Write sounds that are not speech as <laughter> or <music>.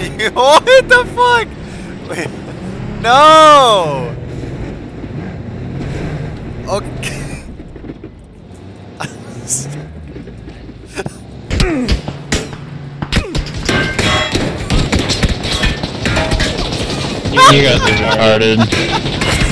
<laughs> what the fuck? Wait. No! Okay. You guys are retarded. <laughs>